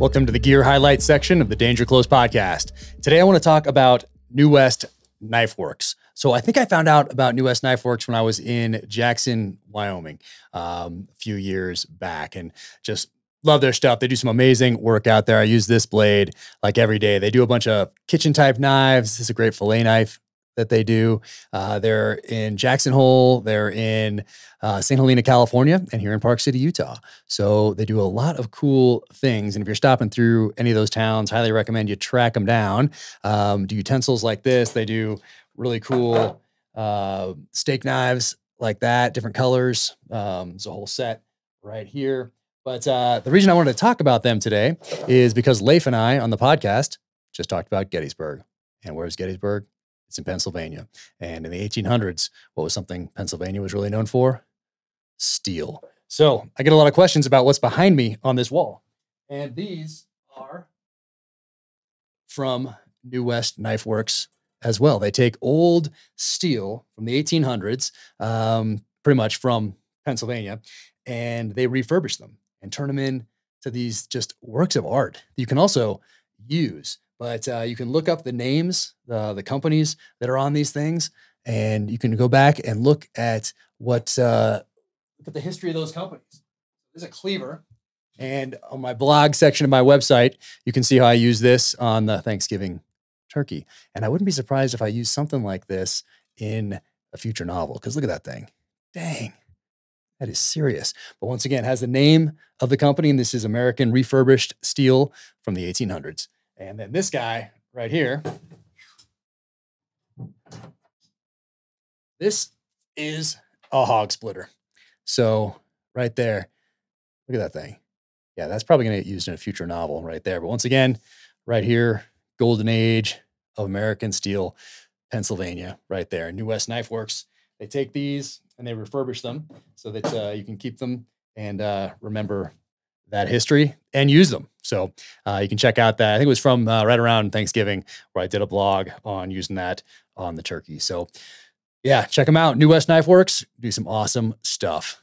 Welcome to the gear highlights section of the Danger Close podcast. Today I want to talk about New West Knife Works. So I think I found out about New West Knife Works when I was in Jackson, Wyoming, um, a few years back, and just love their stuff. They do some amazing work out there. I use this blade like every day. They do a bunch of kitchen type knives. This is a great fillet knife that they do. Uh, they're in Jackson Hole, they're in uh, St. Helena, California, and here in Park City, Utah. So they do a lot of cool things. And if you're stopping through any of those towns, highly recommend you track them down. Um, do utensils like this. They do really cool uh, steak knives like that, different colors. Um, there's a whole set right here. But uh, the reason I wanted to talk about them today is because Leif and I on the podcast just talked about Gettysburg. And where's Gettysburg? It's in Pennsylvania. And in the 1800s, what was something Pennsylvania was really known for? Steel. So I get a lot of questions about what's behind me on this wall. And these are from New West Knife Works as well. They take old steel from the 1800s, um, pretty much from Pennsylvania, and they refurbish them and turn them into these just works of art that you can also use. But uh, you can look up the names, uh, the companies that are on these things, and you can go back and look at what uh, look at the history of those companies. There's a cleaver, and on my blog section of my website, you can see how I use this on the Thanksgiving turkey. And I wouldn't be surprised if I use something like this in a future novel. Because look at that thing, dang. That is serious. But once again, has the name of the company, and this is American refurbished steel from the 1800s. And then this guy right here, this is a hog splitter. So right there, look at that thing. Yeah, that's probably going to get used in a future novel right there. But once again, right here, golden age of American steel, Pennsylvania, right there. New West Knife Works. They take these and they refurbish them so that uh, you can keep them and uh, remember that history and use them. So uh, you can check out that. I think it was from uh, right around Thanksgiving where I did a blog on using that on the turkey. So yeah, check them out. New West Knife Works do some awesome stuff.